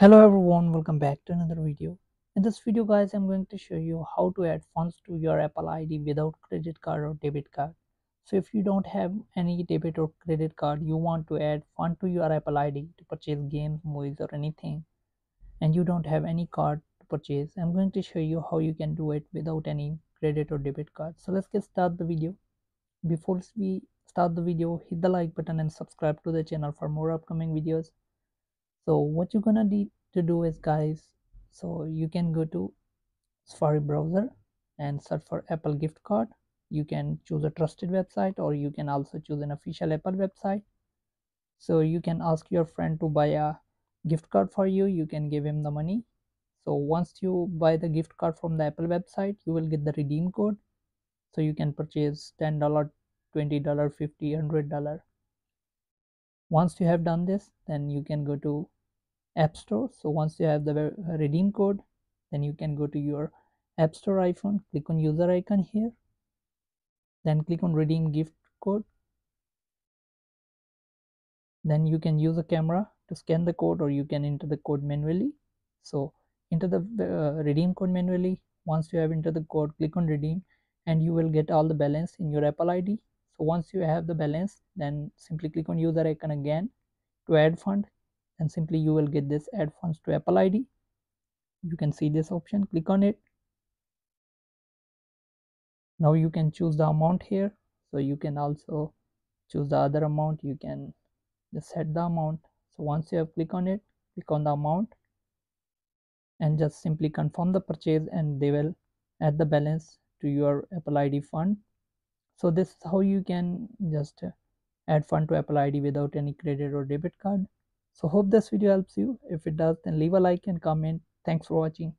hello everyone welcome back to another video. In this video guys i'm going to show you how to add funds to your apple id without credit card or debit card. So if you don't have any debit or credit card you want to add fund to your apple id to purchase games movies or anything and you don't have any card to purchase i'm going to show you how you can do it without any credit or debit card. So let's get start the video. Before we start the video hit the like button and subscribe to the channel for more upcoming videos so what you're gonna need to do is guys so you can go to safari browser and search for apple gift card. You can choose a trusted website or you can also choose an official apple website. So you can ask your friend to buy a gift card for you. You can give him the money. So once you buy the gift card from the apple website you will get the redeem code. So you can purchase 10 dollar 20 dollar 50 100 dollar once you have done this then you can go to app store. So once you have the redeem code then you can go to your app store iphone click on user icon here then click on redeem gift code. Then you can use a camera to scan the code or you can enter the code manually. So enter the uh, redeem code manually. Once you have entered the code click on redeem and you will get all the balance in your apple id so once you have the balance then simply click on user icon again to add fund and simply you will get this add funds to apple id you can see this option click on it. Now you can choose the amount here. So you can also choose the other amount. You can just set the amount. So once you have click on it click on the amount and just simply confirm the purchase and they will add the balance to your apple id fund so this is how you can just add fund to apple id without any credit or debit card. So hope this video helps you. If it does then leave a like and comment. Thanks for watching